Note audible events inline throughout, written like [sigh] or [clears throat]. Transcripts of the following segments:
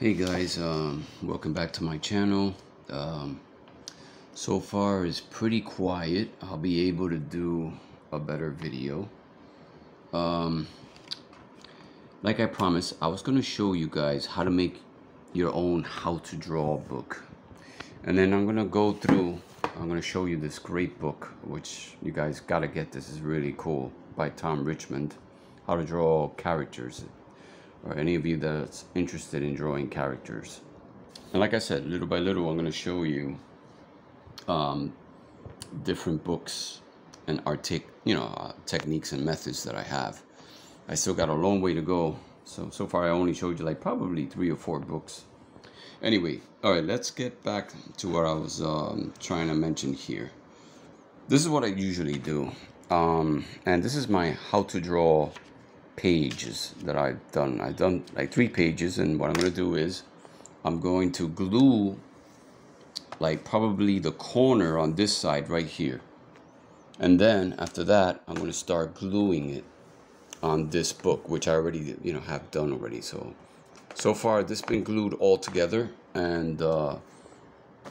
Hey guys, um, welcome back to my channel. Um, so far it's pretty quiet. I'll be able to do a better video. Um, like I promised, I was going to show you guys how to make your own how to draw book. And then I'm going to go through, I'm going to show you this great book, which you guys got to get. This is really cool by Tom Richmond. How to draw characters or any of you that's interested in drawing characters. And like I said, little by little, I'm going to show you um, different books and artic, you know, uh, techniques and methods that I have. I still got a long way to go. So, so far I only showed you like probably three or four books. Anyway, all right, let's get back to what I was um, trying to mention here. This is what I usually do. Um, and this is my how to draw pages that I've done. I've done like three pages and what I'm going to do is I'm going to glue like probably the corner on this side right here. And then after that, I'm going to start gluing it on this book, which I already, you know, have done already. So, so far this been glued all together and uh,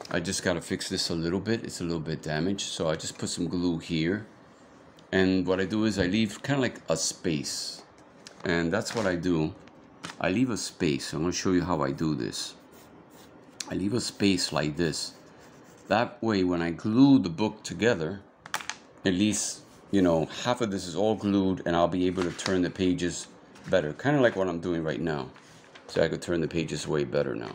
I just got to fix this a little bit. It's a little bit damaged. So I just put some glue here. And what I do is I leave kind of like a space and that's what I do. I leave a space. I'm going to show you how I do this. I leave a space like this. That way when I glue the book together at least you know half of this is all glued and I'll be able to turn the pages better. Kind of like what I'm doing right now. So I could turn the pages way better now.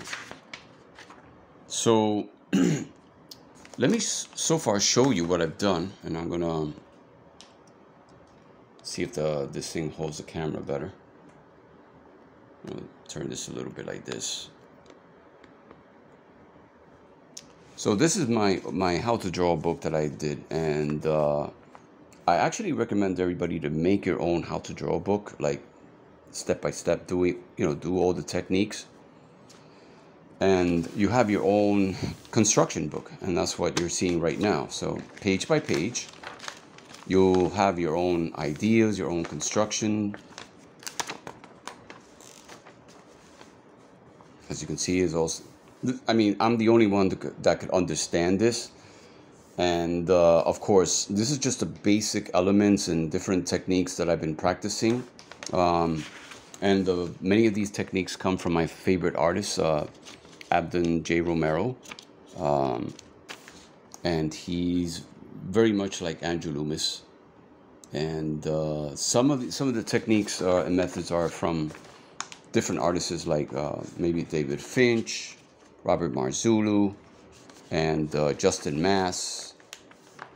So [clears throat] let me so far show you what I've done and I'm gonna um, see if the this thing holds the camera better. turn this a little bit like this. So this is my my how to draw book that I did, and uh, I actually recommend everybody to make your own how to draw book, like step by step, doing you know do all the techniques, and you have your own construction book, and that's what you're seeing right now. So page by page, You'll have your own ideas, your own construction. As you can see, is also, I mean, I'm the only one that could understand this. And uh, of course, this is just the basic elements and different techniques that I've been practicing. Um, and many of these techniques come from my favorite artist, uh, Abdon J. Romero. Um, and he's very much like Andrew Loomis. And uh, some of the, some of the techniques uh, and methods are from different artists like uh, maybe David Finch, Robert Marzullo, and uh, Justin Maas.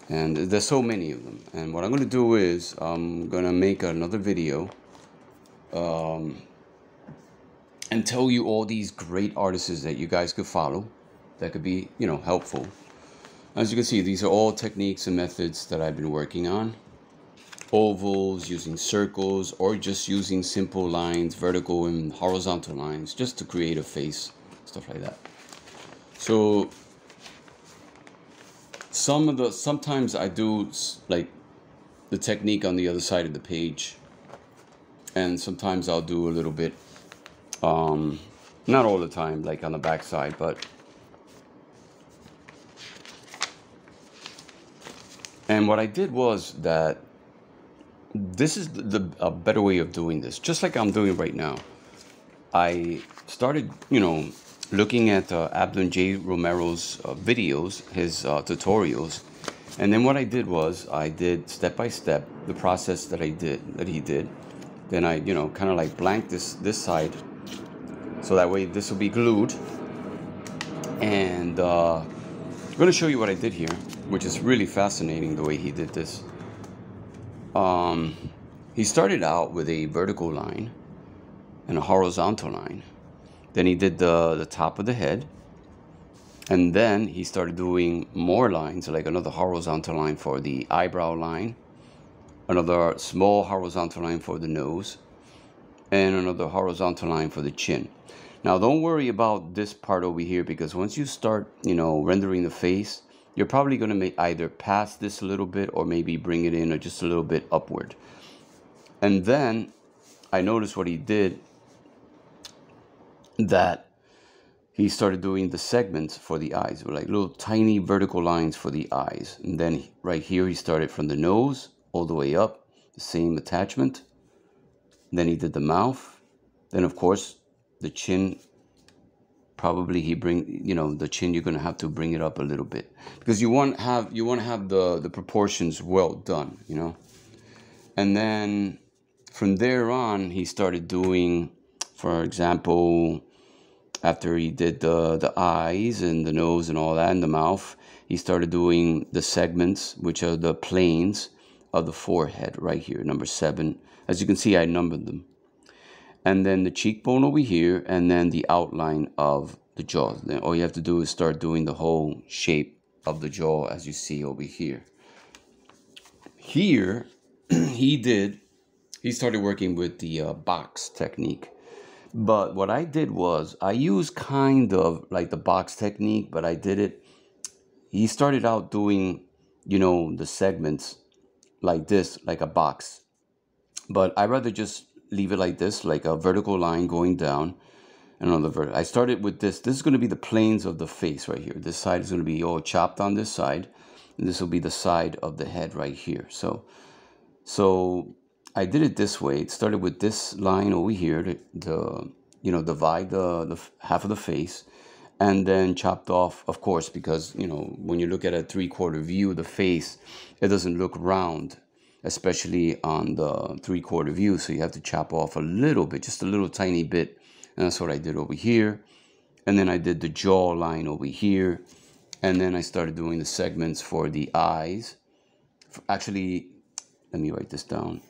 And there's so many of them. And what I'm going to do is I'm going to make another video um, and tell you all these great artists that you guys could follow that could be, you know, helpful. As you can see, these are all techniques and methods that I've been working on. Ovals, using circles, or just using simple lines, vertical and horizontal lines, just to create a face, stuff like that. So, some of the, sometimes I do like the technique on the other side of the page. And sometimes I'll do a little bit, um, not all the time, like on the back side, but And what I did was that this is the, a better way of doing this, just like I'm doing right now. I started, you know, looking at uh, Abdon J. Romero's uh, videos, his uh, tutorials, and then what I did was I did step by step the process that I did that he did. Then I, you know, kind of like blank this this side, so that way this will be glued. And uh, I'm going to show you what I did here which is really fascinating the way he did this. Um, he started out with a vertical line and a horizontal line. Then he did the, the top of the head. And then he started doing more lines, like another horizontal line for the eyebrow line, another small horizontal line for the nose, and another horizontal line for the chin. Now, don't worry about this part over here because once you start, you know, rendering the face, you're probably going to make either pass this a little bit or maybe bring it in or just a little bit upward. And then I noticed what he did that he started doing the segments for the eyes, like little tiny vertical lines for the eyes. And then right here, he started from the nose all the way up, the same attachment. Then he did the mouth. Then, of course, the chin. Probably he bring, you know, the chin. You're gonna have to bring it up a little bit because you want have you want to have the the proportions well done, you know. And then from there on, he started doing, for example, after he did the the eyes and the nose and all that and the mouth he started doing the segments which are the planes of the forehead right here number seven as you can see i numbered them and then the cheekbone over here and then the outline of the jaw then all you have to do is start doing the whole shape of the jaw as you see over here here [clears throat] he did he started working with the uh, box technique but what I did was I used kind of like the box technique, but I did it. He started out doing, you know, the segments like this, like a box. But I rather just leave it like this, like a vertical line going down and on the vertical. I started with this. This is going to be the planes of the face right here. This side is going to be all chopped on this side. And this will be the side of the head right here. So, so I did it this way. It started with this line over here to, to you know divide the, the half of the face and then chopped off of course because you know when you look at a three quarter view the face it doesn't look round especially on the three quarter view. So you have to chop off a little bit just a little tiny bit. And that's what I did over here. And then I did the jaw line over here. And then I started doing the segments for the eyes. Actually let me write this down.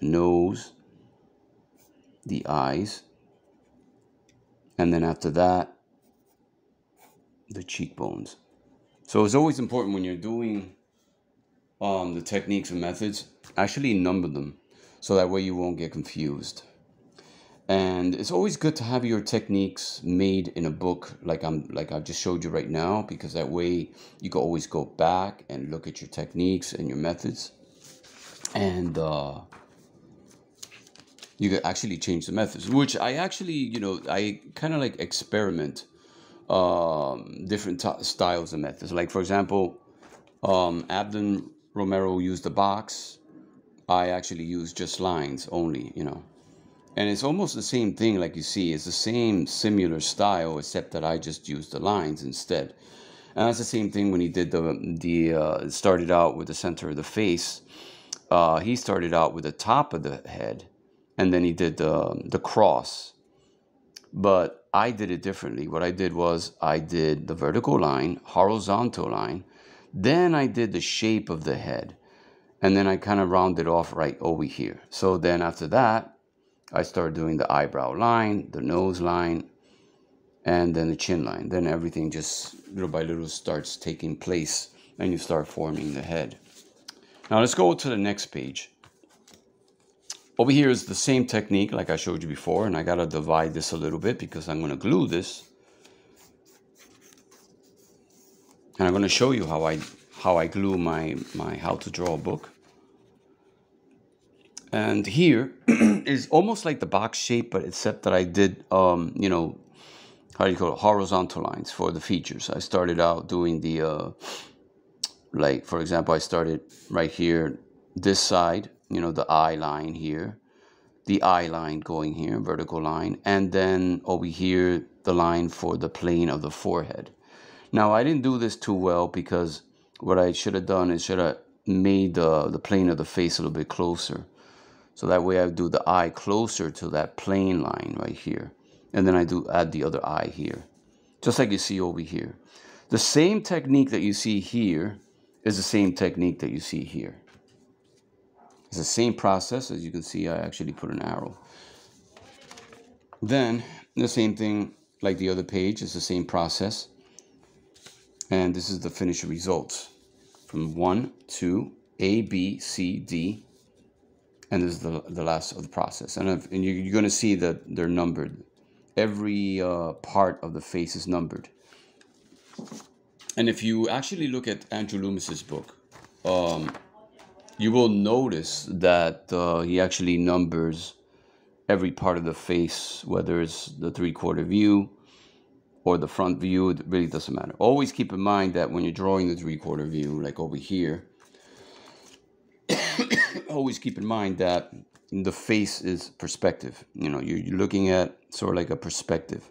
The nose, the eyes, and then after that, the cheekbones. So it's always important when you're doing um, the techniques and methods, actually number them so that way you won't get confused. And it's always good to have your techniques made in a book like I'm like I just showed you right now because that way you can always go back and look at your techniques and your methods. And uh, you can actually change the methods which i actually you know i kind of like experiment um, different styles and methods like for example um, abdon romero used the box i actually use just lines only you know and it's almost the same thing like you see it's the same similar style except that i just use the lines instead and that's the same thing when he did the the uh, started out with the center of the face uh, he started out with the top of the head and then he did the, the cross. But I did it differently. What I did was I did the vertical line, horizontal line, then I did the shape of the head, and then I kind of rounded off right over here. So then after that, I started doing the eyebrow line, the nose line, and then the chin line. Then everything just little by little starts taking place and you start forming the head. Now let's go to the next page. Over here is the same technique like I showed you before, and I gotta divide this a little bit because I'm gonna glue this. And I'm gonna show you how I how I glue my, my how to draw a book. And here [clears throat] is almost like the box shape, but except that I did, um, you know, how do you call it, horizontal lines for the features. I started out doing the, uh, like, for example, I started right here, this side, you know, the eye line here, the eye line going here, vertical line, and then over here, the line for the plane of the forehead. Now, I didn't do this too well because what I should have done is should have made the, the plane of the face a little bit closer. So that way I do the eye closer to that plane line right here. And then I do add the other eye here, just like you see over here. The same technique that you see here is the same technique that you see here. It's the same process. As you can see, I actually put an arrow. Then the same thing like the other page is the same process. And this is the finished result from 1 to A, B, C, D. And this is the, the last of the process. And, if, and you're, going to see that they're numbered. Every uh, part of the face is numbered. And if you actually look at Andrew Loomis's book, um, you will notice that uh, he actually numbers every part of the face, whether it's the three quarter view or the front view, it really doesn't matter. Always keep in mind that when you're drawing the three-quarter view, like over here, [coughs] always keep in mind that the face is perspective. You know, you're, you're looking at sort of like a perspective.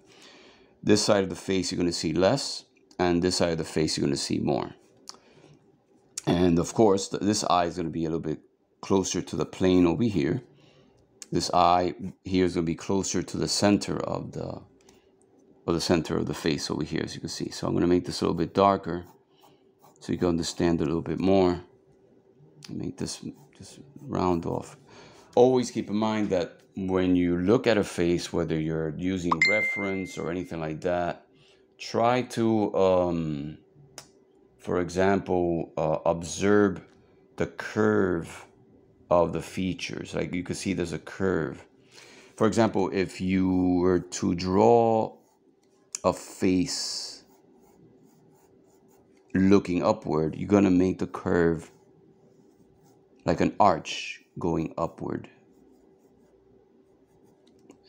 This side of the face, you're going to see less, and this side of the face, you're going to see more. And of course, this eye is going to be a little bit closer to the plane over here. This eye here is going to be closer to the center of the or the center of the face over here, as you can see. So I'm going to make this a little bit darker so you can understand a little bit more. Make this just round off. Always keep in mind that when you look at a face, whether you're using reference or anything like that, try to, um, for example, uh, observe the curve of the features. Like you can see there's a curve. For example, if you were to draw a face looking upward, you're going to make the curve like an arch going upward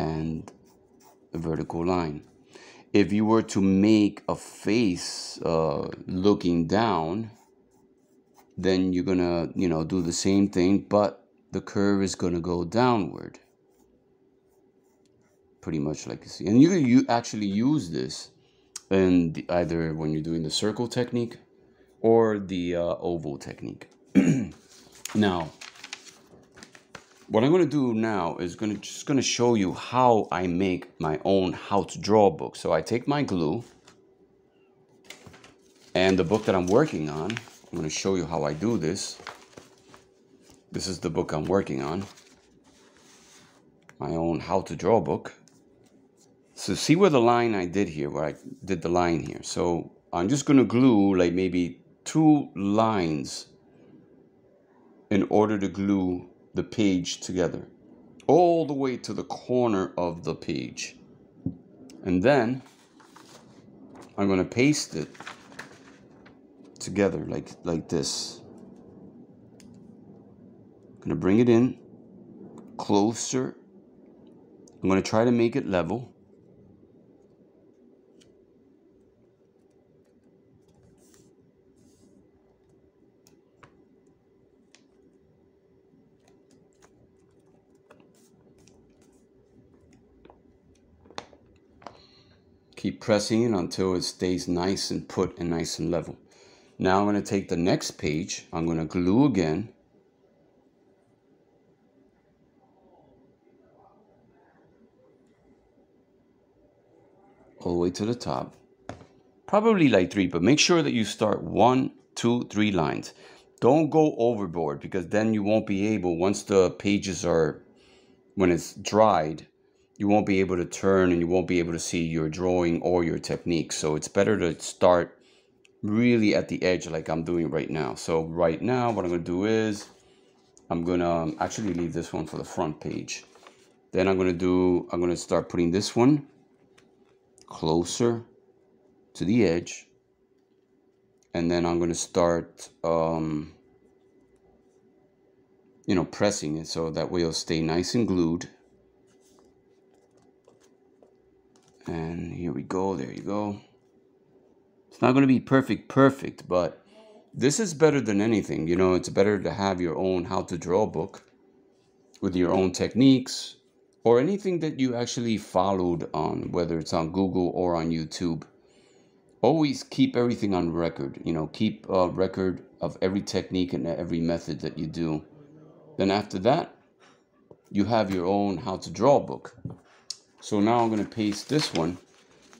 and a vertical line. If you were to make a face uh, looking down, then you're gonna, you know, do the same thing, but the curve is gonna go downward pretty much like you see. And you you actually use this in the, either when you're doing the circle technique or the uh, oval technique. [clears throat] now, what I'm going to do now is going to just going to show you how I make my own how to draw book. So I take my glue and the book that I'm working on. I'm going to show you how I do this. This is the book I'm working on. My own how to draw book. So see where the line I did here, where I did the line here. So I'm just going to glue like maybe two lines in order to glue the page together all the way to the corner of the page. And then I'm going to paste it together like, like this. I'm going to bring it in closer. I'm going to try to make it level. Keep pressing it until it stays nice and put and nice and level. Now I'm going to take the next page. I'm going to glue again. All the way to the top. Probably like three, but make sure that you start one, two, three lines. Don't go overboard because then you won't be able, once the pages are, when it's dried, you won't be able to turn and you won't be able to see your drawing or your technique. So it's better to start really at the edge like I'm doing right now. So right now what I'm going to do is I'm going to um, actually leave this one for the front page. Then I'm going to do, I'm going to start putting this one closer to the edge. And then I'm going to start, um, you know, pressing it so that way it'll stay nice and glued. And here we go. There you go. It's not going to be perfect, perfect, but this is better than anything. You know, it's better to have your own how to draw book with your own techniques or anything that you actually followed on, whether it's on Google or on YouTube. Always keep everything on record. You know, keep a record of every technique and every method that you do. Then after that, you have your own how to draw book. So now I'm going to paste this one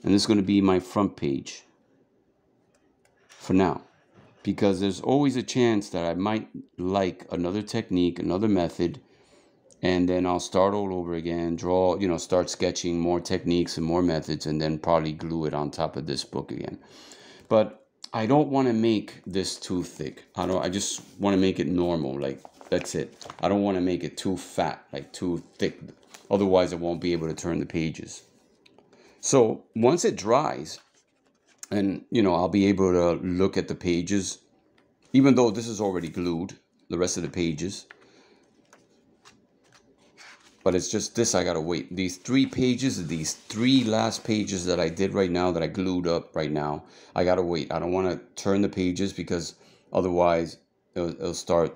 and this is going to be my front page for now because there's always a chance that I might like another technique, another method, and then I'll start all over again, draw, you know, start sketching more techniques and more methods, and then probably glue it on top of this book again. But I don't want to make this too thick. I don't. I just want to make it normal. Like that's it. I don't want to make it too fat, like too thick. Otherwise, I won't be able to turn the pages. So once it dries, and you know, I'll be able to look at the pages, even though this is already glued, the rest of the pages. but it's just this I gotta wait. These three pages, these three last pages that I did right now, that I glued up right now, I gotta wait. I don't want to turn the pages because otherwise it'll, it'll start.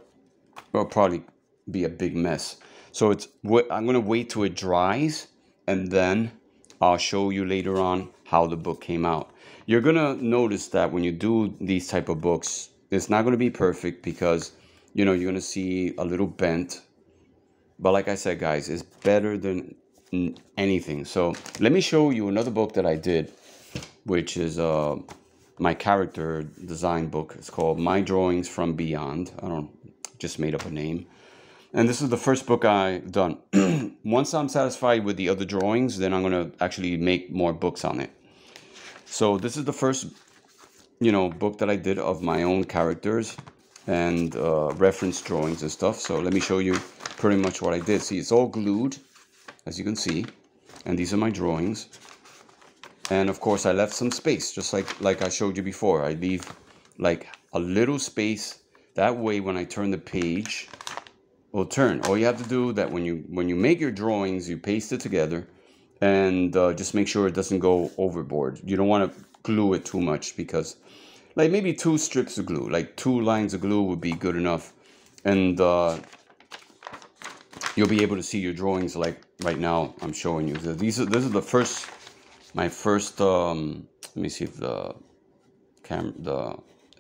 It'll probably be a big mess. So it's I'm gonna wait till it dries, and then I'll show you later on how the book came out. You're gonna notice that when you do these type of books, it's not gonna be perfect because you know you're gonna see a little bent but like I said, guys, it's better than anything. So let me show you another book that I did, which is uh, my character design book. It's called My Drawings from Beyond. I don't just made up a name. And this is the first book I've done. [clears throat] Once I'm satisfied with the other drawings, then I'm going to actually make more books on it. So this is the first, you know, book that I did of my own characters and uh, reference drawings and stuff. So let me show you pretty much what I did. See, it's all glued, as you can see. And these are my drawings. And of course, I left some space, just like, like I showed you before. I leave like a little space. That way, when I turn the page, will turn. All you have to do that when you when you make your drawings, you paste it together, and uh, just make sure it doesn't go overboard. You don't want to glue it too much because like maybe two strips of glue, like two lines of glue would be good enough. And uh, you'll be able to see your drawings like right now I'm showing you. These are, this is the first, my first, um, let me see if the camera, the,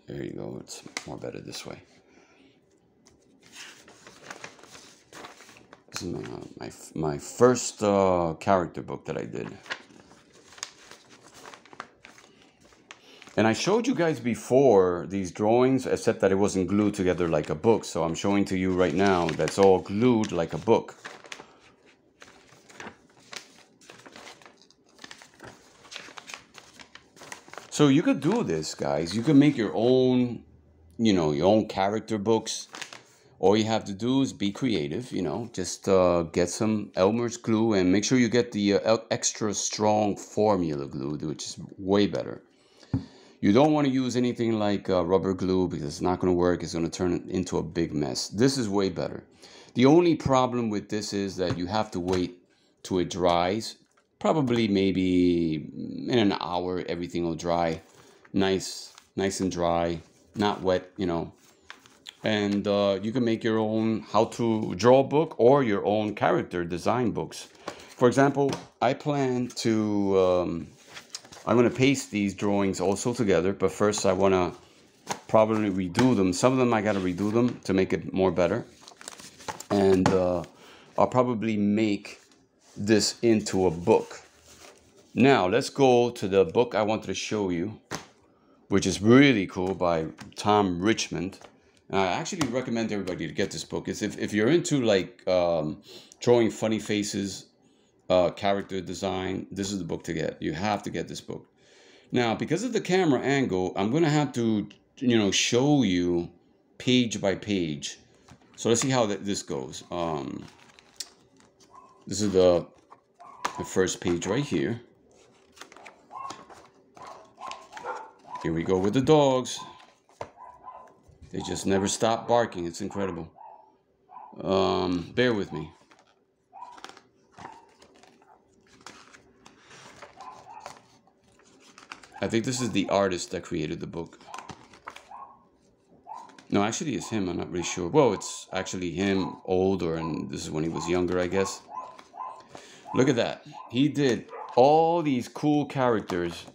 there you go, it's more better this way. This is my, my, my first uh, character book that I did. And I showed you guys before these drawings, except that it wasn't glued together like a book. So I'm showing to you right now that's all glued like a book. So you could do this, guys. You could make your own, you know, your own character books. All you have to do is be creative, you know, just uh, get some Elmer's glue and make sure you get the uh, extra strong formula glue, which is way better. You don't want to use anything like uh, rubber glue because it's not going to work. It's going to turn it into a big mess. This is way better. The only problem with this is that you have to wait till it dries. Probably maybe in an hour, everything will dry. Nice, nice and dry, not wet, you know. And uh, you can make your own how to draw book or your own character design books. For example, I plan to um, I'm going to paste these drawings also together, but first I want to probably redo them. Some of them I got to redo them to make it more better. And uh, I'll probably make this into a book. Now, let's go to the book I wanted to show you, which is really cool by Tom Richmond. I actually recommend everybody to get this book. It's if, if you're into like um, drawing funny faces uh, character design, this is the book to get. You have to get this book. Now, because of the camera angle, I'm going to have to, you know, show you page by page. So let's see how th this goes. Um, this is the, the first page right here. Here we go with the dogs. They just never stop barking. It's incredible. Um, bear with me. I think this is the artist that created the book. No, actually it's him. I'm not really sure. Well, it's actually him older and this is when he was younger, I guess. Look at that. He did all these cool characters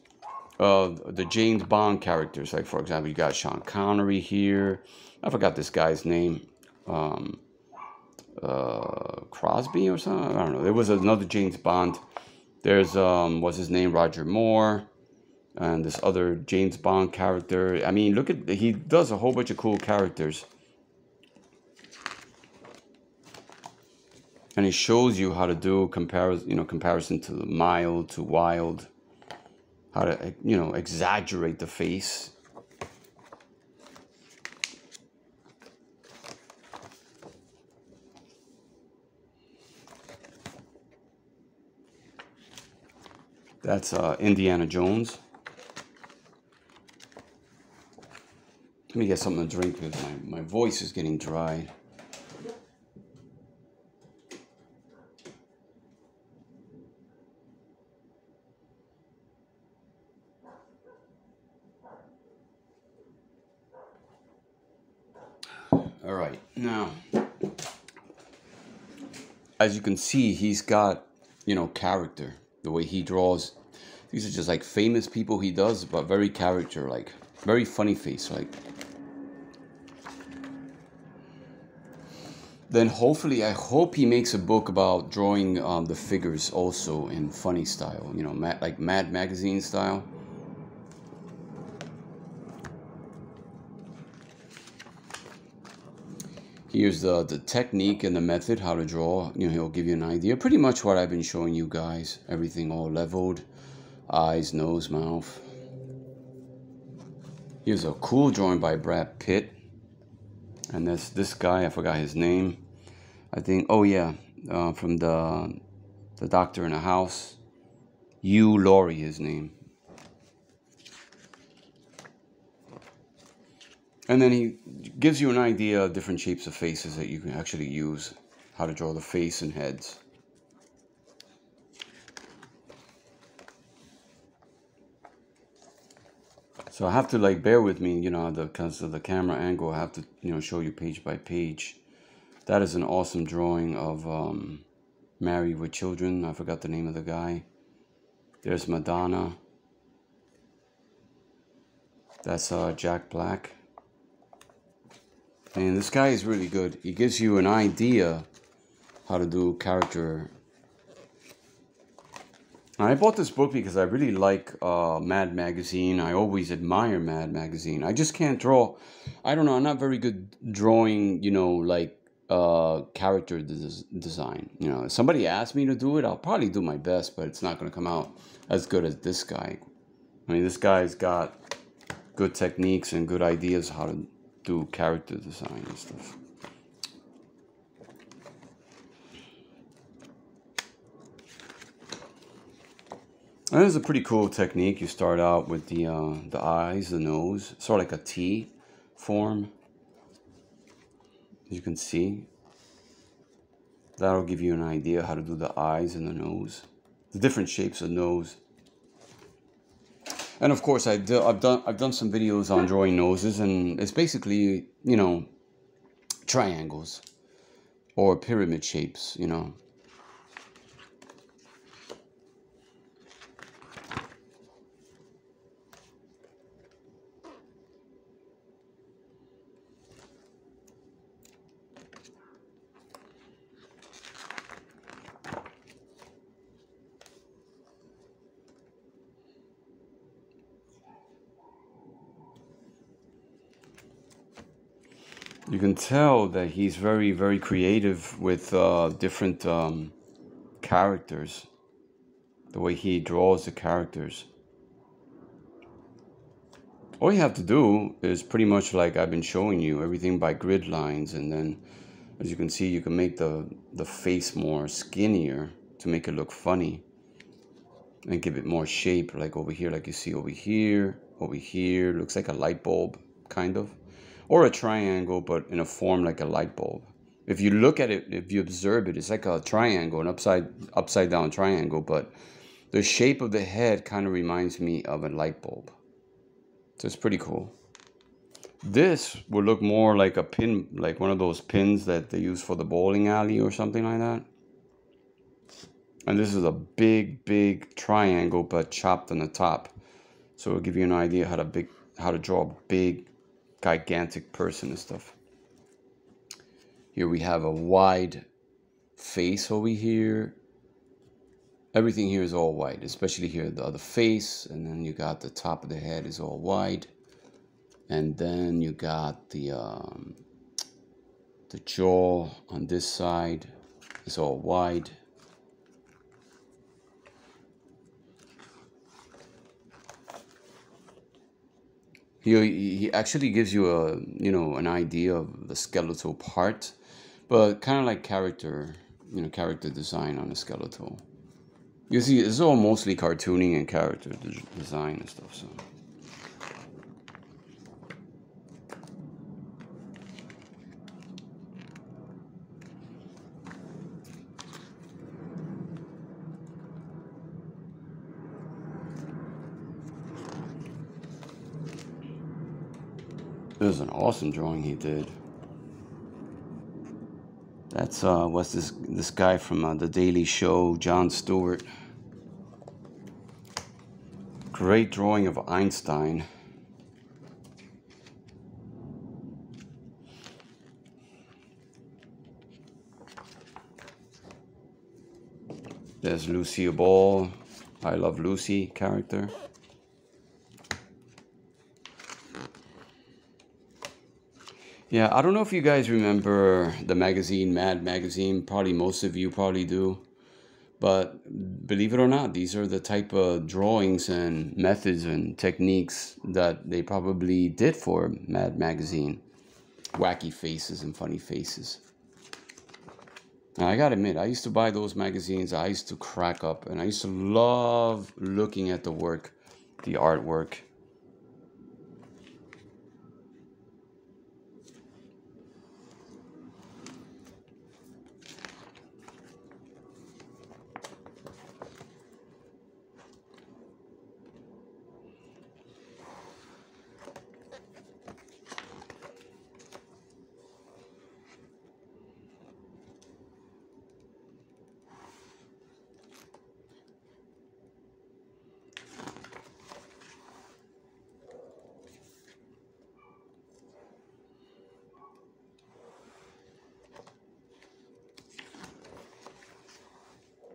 of the James Bond characters. Like, for example, you got Sean Connery here. I forgot this guy's name. Um, uh, Crosby or something? I don't know. There was another James Bond. There's, um, what's his name? Roger Moore and this other James Bond character. I mean, look at he does a whole bunch of cool characters. And he shows you how to do comparison, you know, comparison to the mild to wild, how to, you know, exaggerate the face. That's uh, Indiana Jones. Let me get something to drink because my, my voice is getting dry. right now as you can see he's got you know character the way he draws. These are just like famous people he does but very character like very funny face like. Then hopefully i hope he makes a book about drawing um, the figures also in funny style you know like mad magazine style Here's the, the technique and the method, how to draw. You know, he'll give you an idea. Pretty much what I've been showing you guys. Everything all leveled. Eyes, nose, mouth. Here's a cool drawing by Brad Pitt. And this this guy, I forgot his name. I think, oh yeah, uh, from the the Doctor in the House. Hugh Laurie, his name. And then he gives you an idea of different shapes of faces that you can actually use, how to draw the face and heads. So I have to like bear with me, you know, because of the camera angle, I have to, you know, show you page by page. That is an awesome drawing of um, with Children. I forgot the name of the guy. There's Madonna. That's uh, Jack Black. And this guy is really good. He gives you an idea how to do character. I bought this book because I really like uh, Mad Magazine. I always admire Mad Magazine. I just can't draw. I don't know. I'm not very good drawing, you know, like uh, character des design. You know, if somebody asked me to do it, I'll probably do my best, but it's not going to come out as good as this guy. I mean, this guy's got good techniques and good ideas how to do character design and stuff. And is a pretty cool technique. You start out with the uh, the eyes, the nose, sort of like a T form. As you can see, that'll give you an idea how to do the eyes and the nose, the different shapes of nose. And of course, I do, I've done I've done some videos on drawing noses, and it's basically you know triangles or pyramid shapes, you know. you can tell that he's very, very creative with uh, different um, characters, the way he draws the characters. All you have to do is pretty much like I've been showing you, everything by grid lines, and then as you can see, you can make the, the face more skinnier to make it look funny and give it more shape, like over here, like you see over here, over here, looks like a light bulb, kind of or a triangle, but in a form like a light bulb. If you look at it, if you observe it, it's like a triangle, an upside upside down triangle, but the shape of the head kind of reminds me of a light bulb. So it's pretty cool. This would look more like a pin, like one of those pins that they use for the bowling alley or something like that. And this is a big, big triangle, but chopped on the top. So it'll give you an idea how to big, how to draw a big gigantic person and stuff. Here we have a wide face over here. Everything here is all white, especially here the other face, and then you got the top of the head is all white, and then you got the um, the jaw on this side is all white. He he actually gives you a you know an idea of the skeletal part, but kind of like character you know character design on the skeletal. You see, it's all mostly cartooning and character design and stuff. So. Was an awesome drawing he did. That's uh, what's this this guy from uh, the Daily Show, Jon Stewart. Great drawing of Einstein. There's Lucy Ball, I Love Lucy character. Yeah, I don't know if you guys remember the magazine, Mad Magazine. Probably most of you probably do. But believe it or not, these are the type of drawings and methods and techniques that they probably did for Mad Magazine. Wacky faces and funny faces. Now, I gotta admit, I used to buy those magazines. I used to crack up and I used to love looking at the work, the artwork.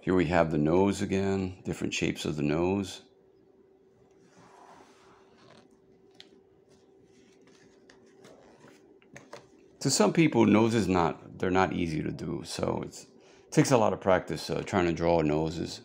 Here we have the nose again, different shapes of the nose. To some people, noses not they're not easy to do, so it takes a lot of practice uh, trying to draw noses.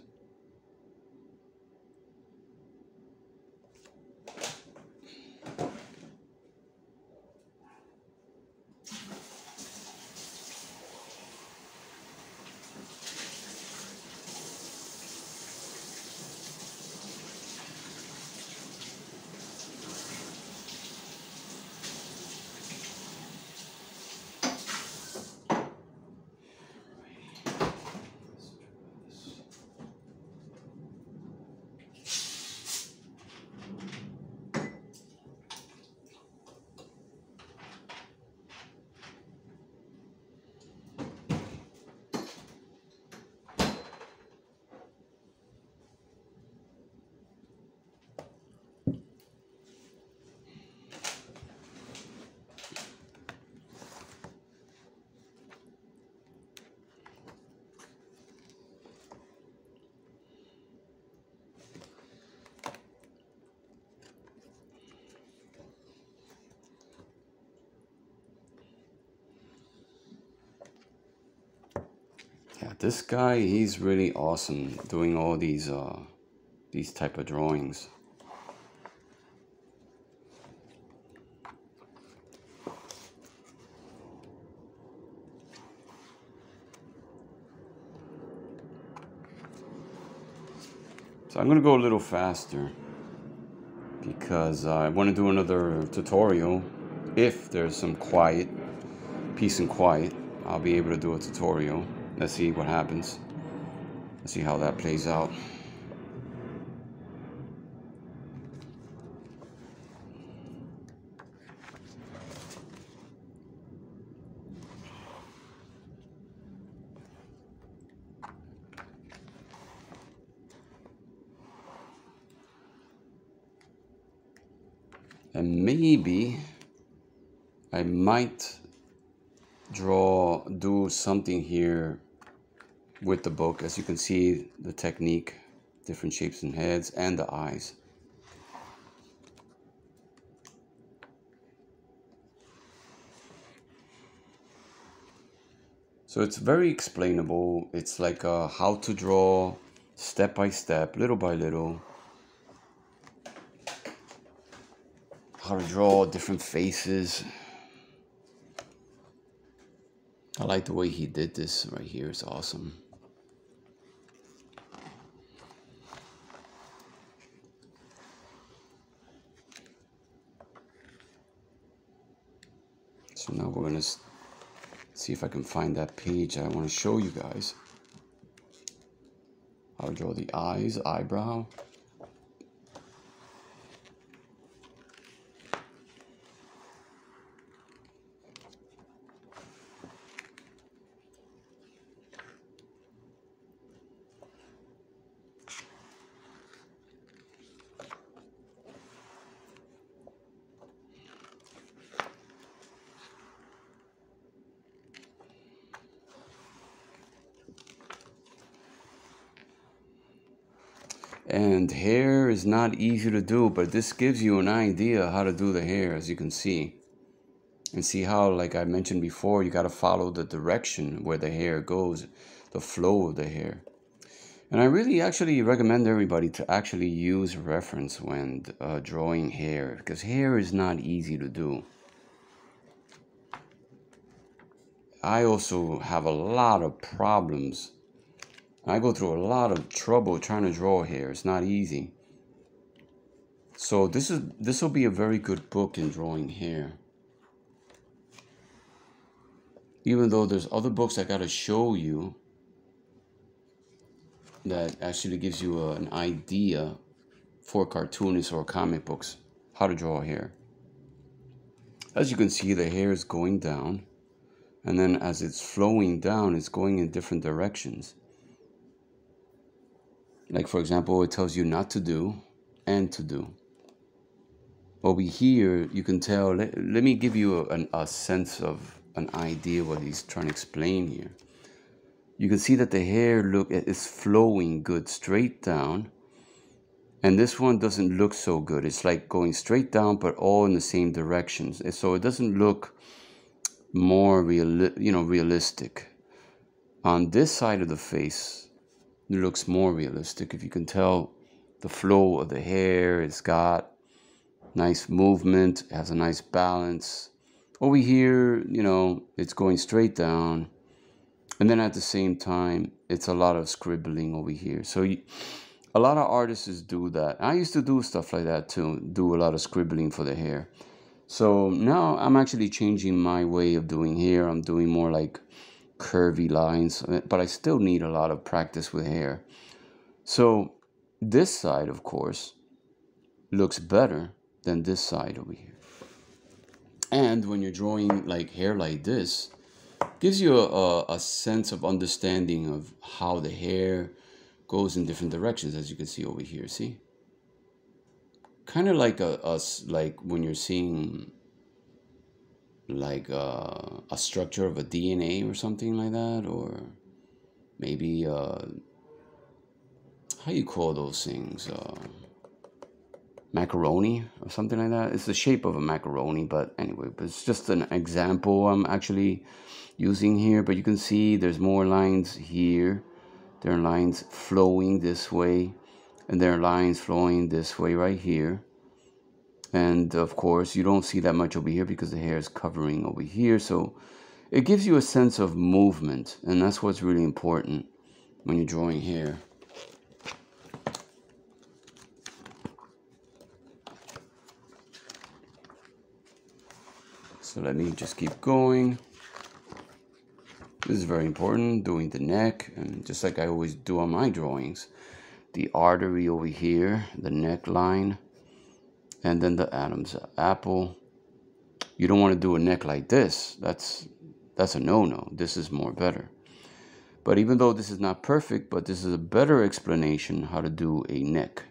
This guy, he's really awesome doing all these uh, these type of drawings. So I'm going to go a little faster because uh, I want to do another tutorial. If there's some quiet, peace and quiet, I'll be able to do a tutorial. Let's see what happens. Let's see how that plays out. And maybe I might draw, do something here with the book. As you can see, the technique, different shapes and heads, and the eyes. So it's very explainable. It's like how to draw step by step, little by little. How to draw different faces. I like the way he did this right here. It's awesome. So now we're gonna see if I can find that page I want to show you guys. I'll draw the eyes, eyebrow. And hair is not easy to do, but this gives you an idea how to do the hair, as you can see. And see how, like I mentioned before, you got to follow the direction where the hair goes, the flow of the hair. And I really actually recommend everybody to actually use reference when uh, drawing hair, because hair is not easy to do. I also have a lot of problems I go through a lot of trouble trying to draw hair. It's not easy. So this is this will be a very good book in drawing hair. Even though there's other books I got to show you that actually gives you a, an idea for cartoonists or comic books how to draw hair. As you can see, the hair is going down, and then as it's flowing down, it's going in different directions. Like, for example, it tells you not to do and to do. Over here, you can tell, let, let me give you a, a sense of an idea what he's trying to explain here. You can see that the hair look is flowing good straight down. And this one doesn't look so good. It's like going straight down, but all in the same directions. So it doesn't look more real, you know, realistic. On this side of the face, it looks more realistic. If you can tell the flow of the hair, it's got nice movement, has a nice balance. Over here, you know, it's going straight down. And then at the same time, it's a lot of scribbling over here. So you, a lot of artists do that. I used to do stuff like that too, do a lot of scribbling for the hair. So now I'm actually changing my way of doing hair. I'm doing more like curvy lines, uh, but I still need a lot of practice with hair. So this side, of course, looks better than this side over here. And when you're drawing like hair like this, gives you a, a, sense of understanding of how the hair goes in different directions, as you can see over here. See, kind of like a, a like when you're seeing like uh, a structure of a DNA or something like that, or maybe uh, how you call those things? Uh, macaroni or something like that. It's the shape of a macaroni, but anyway, but it's just an example I'm actually using here. But you can see there's more lines here. There are lines flowing this way, and there are lines flowing this way right here and of course you don't see that much over here because the hair is covering over here so it gives you a sense of movement and that's what's really important when you're drawing hair so let me just keep going this is very important doing the neck and just like I always do on my drawings the artery over here the neckline and then the Adam's apple. You don't want to do a neck like this. That's that's a no-no. This is more better. But even though this is not perfect, but this is a better explanation how to do a neck.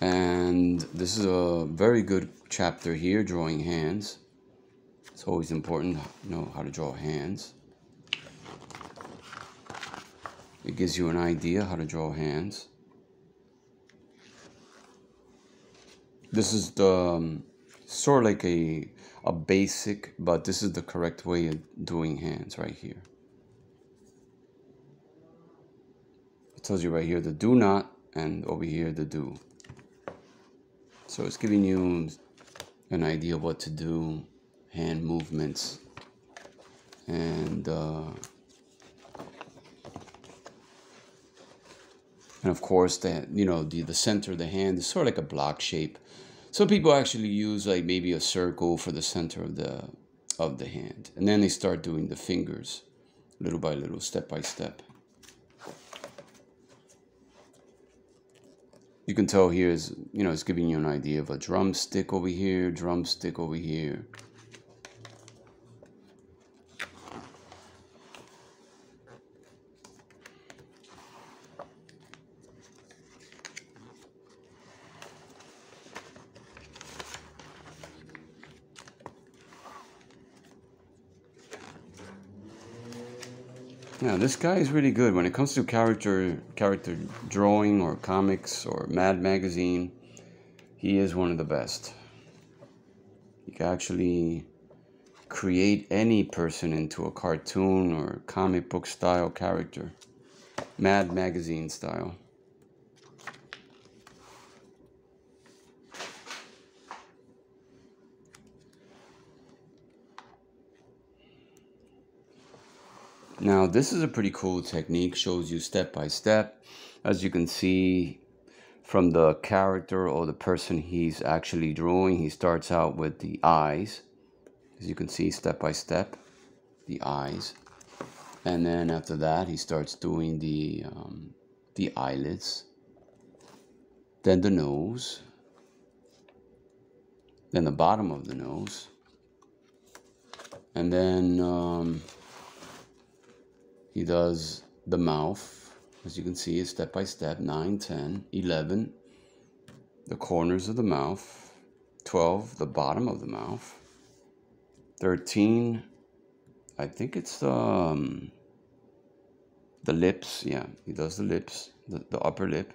And this is a very good chapter here, drawing hands. It's always important to know how to draw hands. It gives you an idea how to draw hands. This is the um, sort of like a a basic, but this is the correct way of doing hands right here. It tells you right here the do not and over here the do. So it's giving you an idea of what to do, hand movements, and uh, And of course, the you know the the center of the hand is sort of like a block shape. Some people actually use like maybe a circle for the center of the of the hand, and then they start doing the fingers, little by little, step by step. You can tell here is you know it's giving you an idea of a drumstick over here, drumstick over here. Yeah, this guy is really good when it comes to character character drawing or comics or Mad Magazine. He is one of the best. You can actually create any person into a cartoon or comic book style character. Mad Magazine style. Now this is a pretty cool technique, shows you step by step. As you can see from the character or the person he's actually drawing, he starts out with the eyes. As you can see step by step, the eyes. And then after that he starts doing the, um, the eyelids. Then the nose. Then the bottom of the nose. And then um, he does the mouth, as you can see, step by step 9, 10, 11, the corners of the mouth, 12, the bottom of the mouth, 13, I think it's um, the lips. Yeah, he does the lips, the, the upper lip.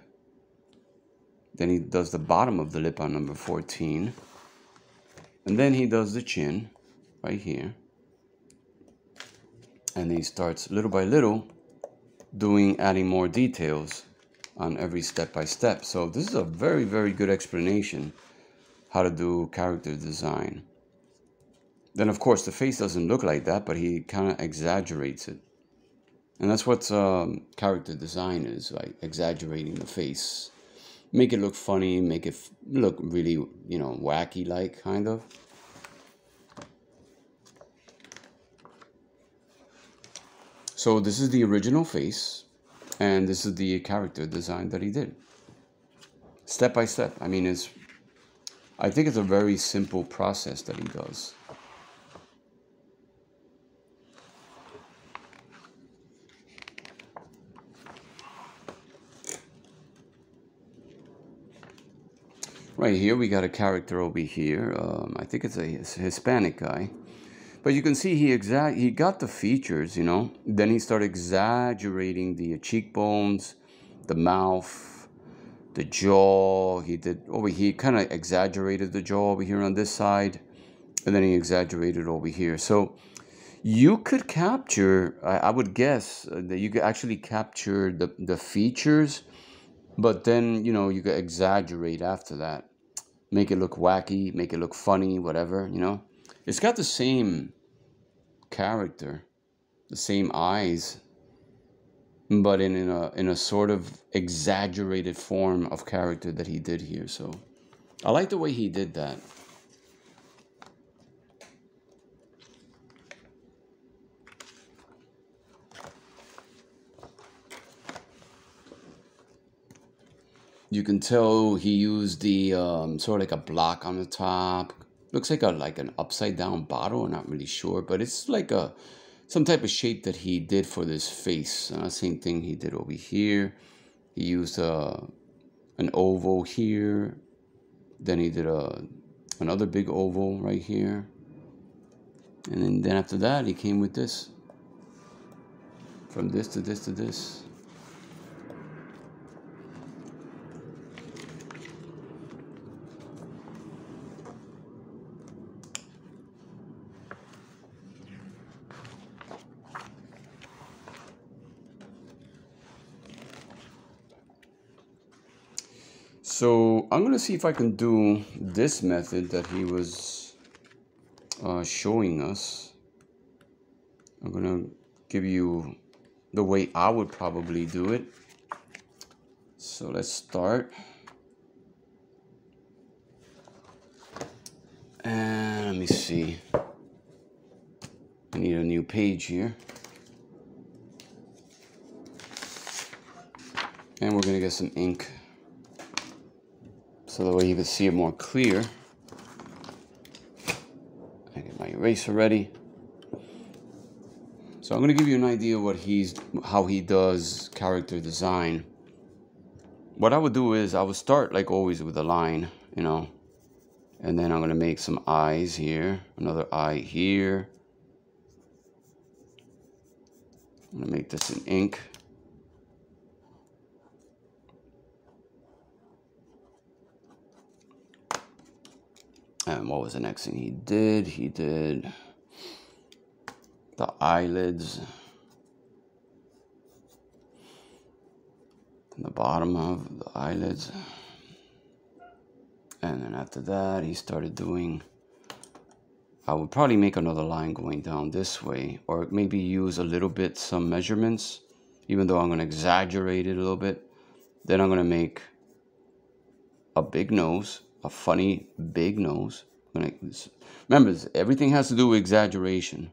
Then he does the bottom of the lip on number 14. And then he does the chin right here and he starts little by little doing adding more details on every step by step. So this is a very very good explanation how to do character design. Then of course the face doesn't look like that but he kind of exaggerates it. And that's what um, character design is like exaggerating the face. Make it look funny make it look really you know wacky like kind of So this is the original face, and this is the character design that he did. Step by step. I mean, it's, I think it's a very simple process that he does. Right here, we got a character over here. Um, I think it's a, it's a Hispanic guy. But you can see he exact he got the features, you know. Then he started exaggerating the cheekbones, the mouth, the jaw. He did over he kind of exaggerated the jaw over here on this side, and then he exaggerated over here. So you could capture, I, I would guess uh, that you could actually capture the the features, but then you know you could exaggerate after that, make it look wacky, make it look funny, whatever, you know. It's got the same character, the same eyes, but in, in a in a sort of exaggerated form of character that he did here. So I like the way he did that. You can tell he used the um, sort of like a block on the top, looks like a like an upside down bottle. I'm not really sure, but it's like a some type of shape that he did for this face. Uh, same thing he did over here. He used uh, an oval here. Then he did a another big oval right here. And then, then after that, he came with this. From this to this to this. So I'm gonna see if I can do this method that he was uh, showing us. I'm gonna give you the way I would probably do it. So let's start. And let me see. I need a new page here. And we're gonna get some ink so that way you can see it more clear. I get my eraser ready. So I'm going to give you an idea what he's, how he does character design. What I would do is I would start like always with a line, you know, and then I'm going to make some eyes here, another eye here, I'm gonna make this in ink. And what was the next thing he did? He did the eyelids. the bottom of the eyelids. And then after that, he started doing, I would probably make another line going down this way, or maybe use a little bit, some measurements, even though I'm going to exaggerate it a little bit. Then I'm going to make a big nose, a funny big nose. Remember, everything has to do with exaggeration.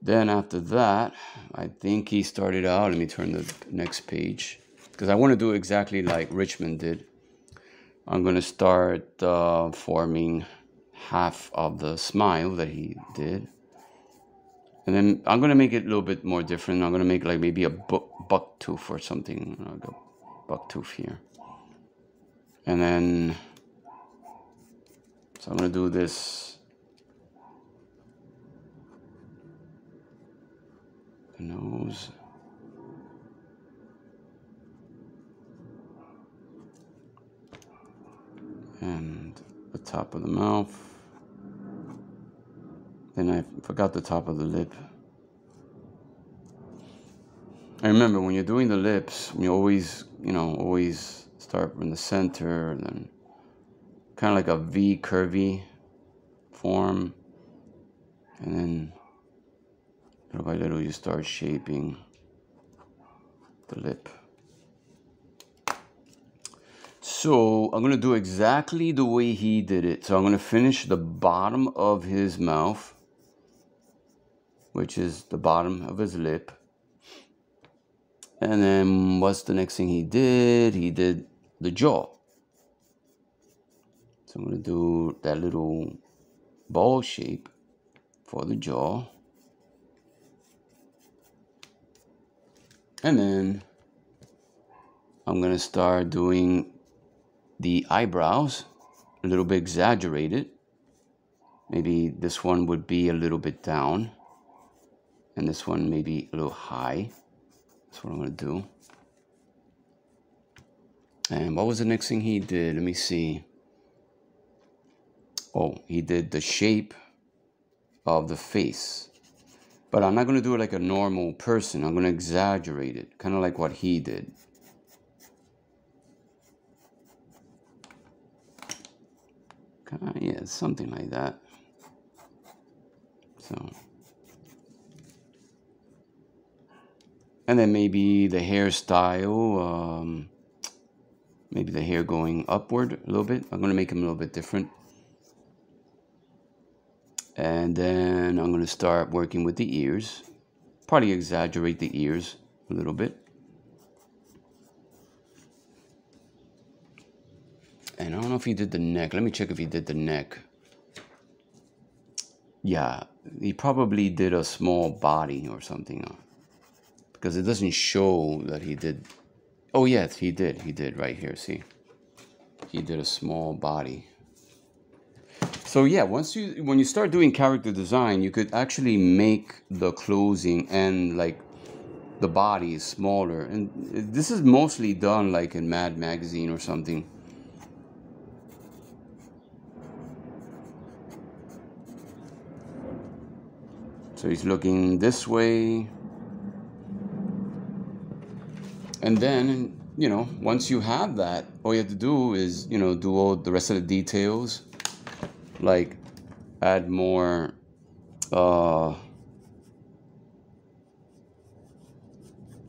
Then after that, I think he started out, let me turn the next page, because I want to do exactly like Richmond did. I'm going to start uh, forming half of the smile that he did. And then I'm going to make it a little bit more different. I'm going to make like maybe a buck, buck tooth or something. I'll go buck tooth here. And then, so I'm to do this the nose. And the top of the mouth. Then I forgot the top of the lip. I remember when you're doing the lips, you always, you know, always start from the center and then kind of like a V curvy form. And then Little by little, you start shaping the lip. So I'm going to do exactly the way he did it. So I'm going to finish the bottom of his mouth, which is the bottom of his lip. And then what's the next thing he did? He did the jaw. So I'm going to do that little ball shape for the jaw. And then I'm going to start doing the eyebrows, a little bit exaggerated. Maybe this one would be a little bit down. And this one maybe a little high. That's what I'm going to do. And what was the next thing he did? Let me see. Oh, he did the shape of the face. But I'm not going to do it like a normal person. I'm going to exaggerate it, kind of like what he did. Yeah, something like that. So, and then maybe the hairstyle, um, maybe the hair going upward a little bit. I'm going to make him a little bit different. And then I'm going to start working with the ears. Probably exaggerate the ears a little bit. And I don't know if he did the neck. Let me check if he did the neck. Yeah, he probably did a small body or something. Uh, because it doesn't show that he did. Oh, yes, he did. He did right here. See? He did a small body. So yeah, once you when you start doing character design, you could actually make the clothing and like the body is smaller. And this is mostly done like in Mad Magazine or something. So he's looking this way. And then, you know, once you have that, all you have to do is, you know, do all the rest of the details like add more uh,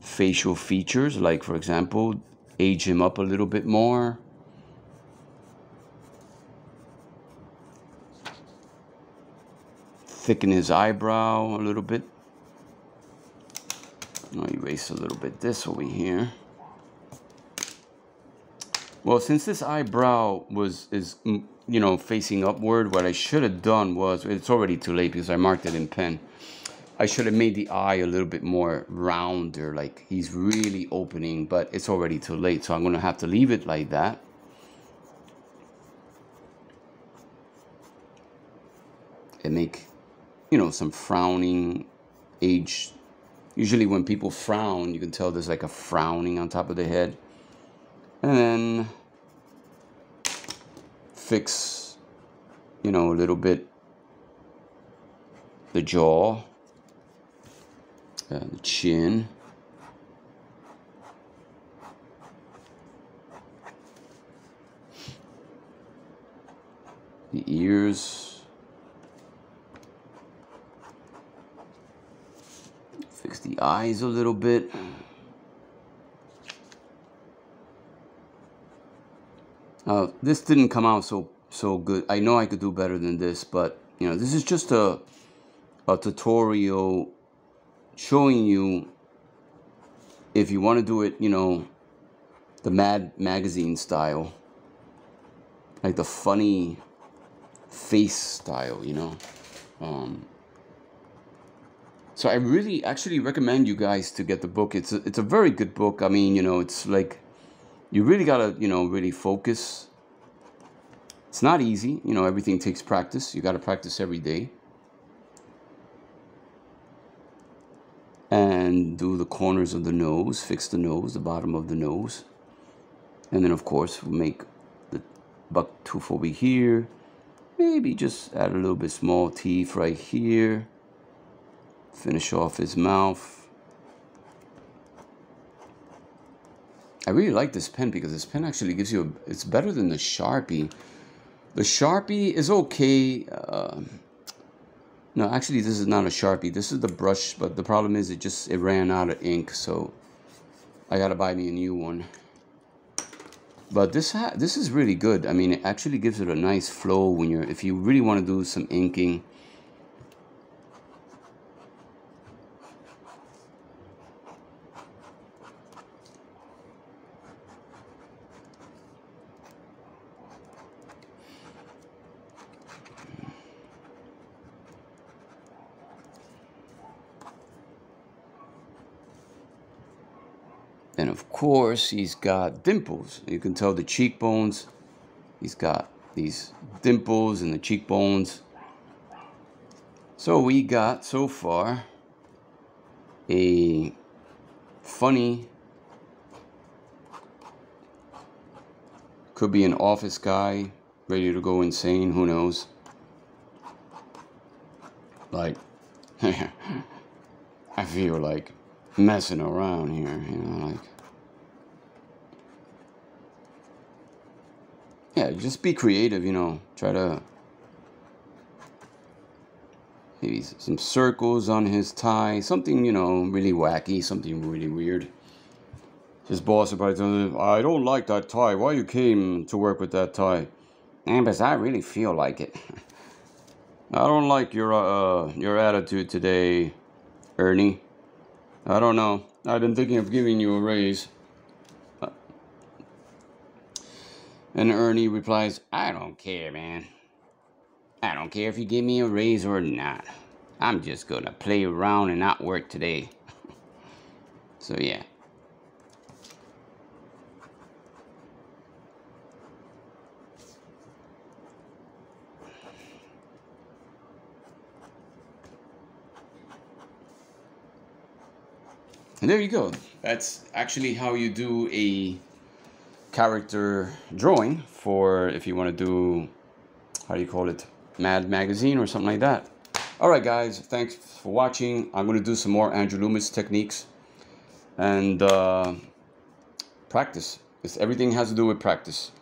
facial features like for example age him up a little bit more. Thicken his eyebrow a little bit I'll erase a little bit this over here well since this eyebrow was is mm, you know, facing upward, what I should have done was, it's already too late because I marked it in pen. I should have made the eye a little bit more rounder, like he's really opening, but it's already too late. So I'm going to have to leave it like that. And make, you know, some frowning age. Usually when people frown, you can tell there's like a frowning on top of the head. And then fix, you know, a little bit the jaw, uh, the chin. The ears. Fix the eyes a little bit. Uh, this didn't come out so so good. I know I could do better than this, but you know, this is just a a tutorial showing you if you want to do it, you know, the Mad Magazine style, like the funny face style, you know. Um, so I really actually recommend you guys to get the book. It's a, it's a very good book. I mean, you know, it's like you really gotta you know really focus. It's not easy. You know everything takes practice. You gotta practice every day. And do the corners of the nose fix the nose the bottom of the nose. And then of course we'll make the buck tooth over here. Maybe just add a little bit small teeth right here finish off his mouth I really like this pen because this pen actually gives you a, it's better than the Sharpie. The Sharpie is okay. Uh, no, actually this is not a Sharpie. This is the brush, but the problem is it just, it ran out of ink. So I gotta buy me a new one. But this this is really good. I mean, it actually gives it a nice flow when you're, if you really want to do some inking And of course, he's got dimples. You can tell the cheekbones. He's got these dimples in the cheekbones. So we got so far a funny, could be an office guy ready to go insane, who knows. Like, [laughs] I feel like messing around here, you know, like. Yeah, just be creative, you know. Try to. Maybe some circles on his tie. Something, you know, really wacky. Something really weird. His boss him, I don't like that tie. Why you came to work with that tie? Ambus, I really feel like it. [laughs] I don't like your uh, your attitude today, Ernie. I don't know. I've been thinking of giving you a raise. And Ernie replies, I don't care, man. I don't care if you give me a raise or not. I'm just gonna play around and not work today. [laughs] so yeah. And there you go. That's actually how you do a character drawing for if you want to do, how do you call it, Mad Magazine or something like that. Alright guys, thanks for watching. I'm going to do some more Andrew Loomis techniques and uh, practice. It's, everything has to do with practice.